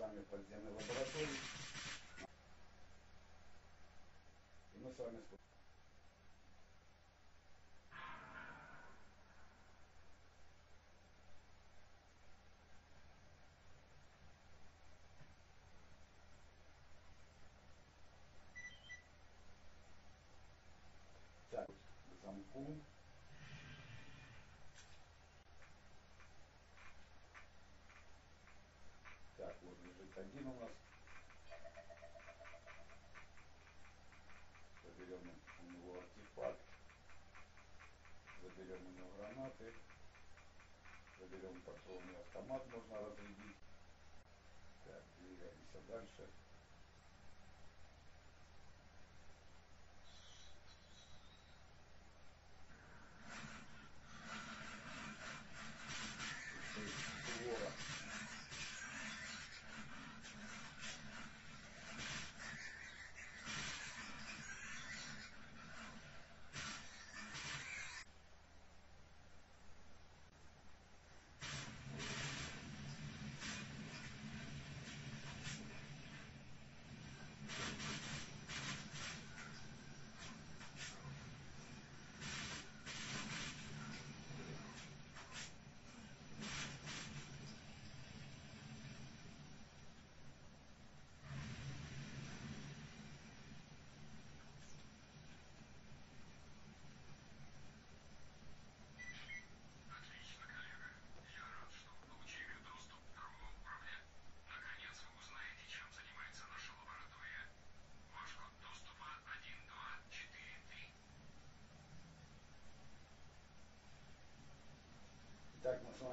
вами в подземной лаборатории. И мы с вами спо- Так, к замку. Так, лежит один у нас. Заберем у него артефакт. Заберем у него гранаты. Заберем патронный автомат, можно разрядить. Так, двигаемся дальше.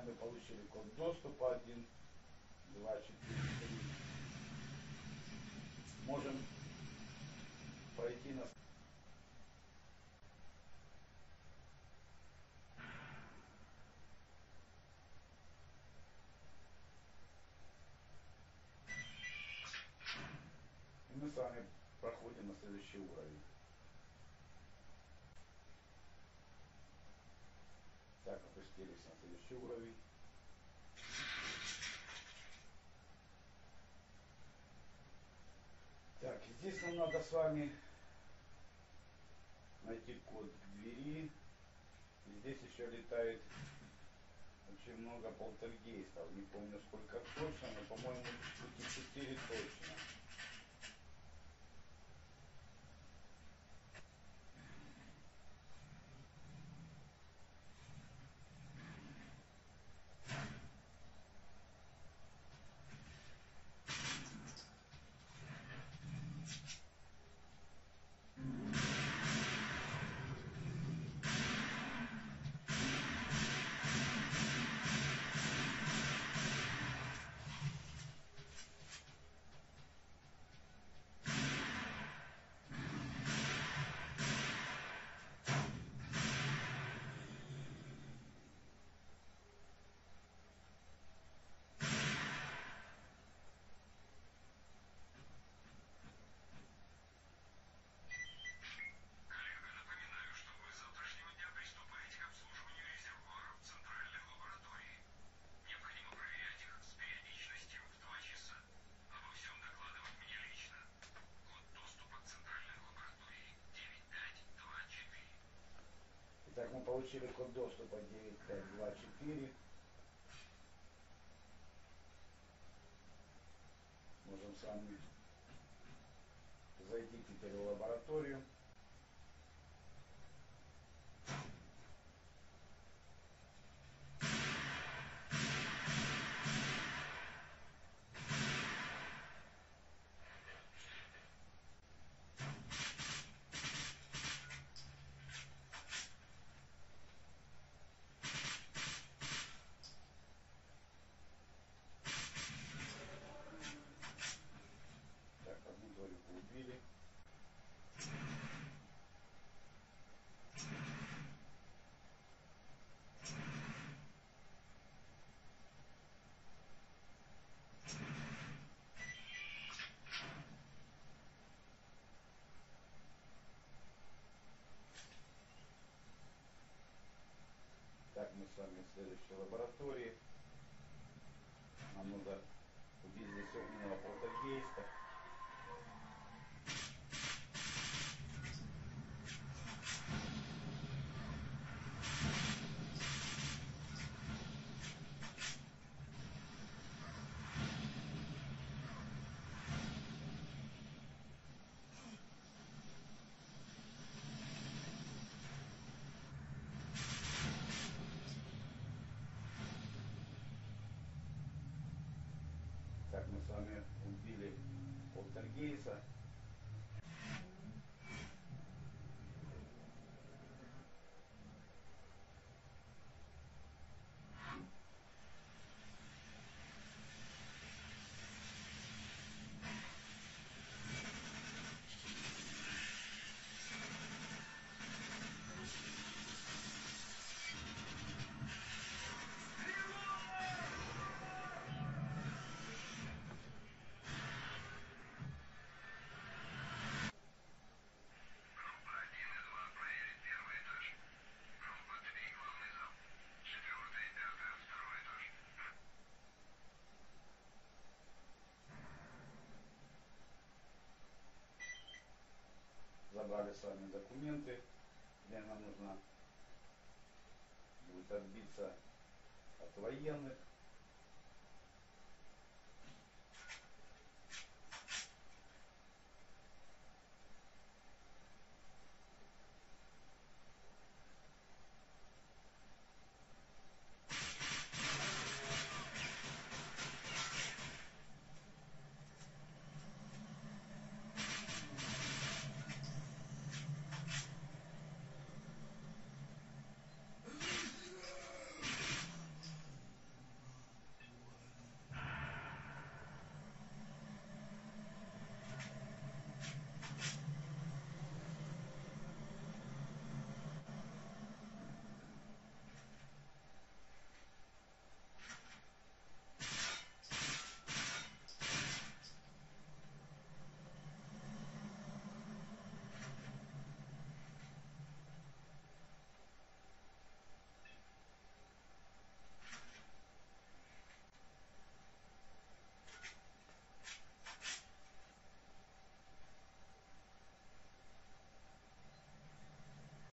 Мы получили код доступа 1, 2, 4, 3. Можем пройти на... И мы с вами проходим на следующий уровень. Опустились на следующий уровень. Так, здесь нам надо с вами найти код к двери. И здесь еще летает очень много полтергейстов. Не помню сколько точно, но, по-моему, штуки 4 точно. Получили код доступа 9524. Можем с вами зайти теперь в лабораторию. Так, одну дольку убили. Так, мы с вами в следующей лаборатории. Нам надо убить здесь огненного полтергейста. Так, мы с вами убили полтергейса. Забрали с вами документы, где нам нужно будет отбиться от военных.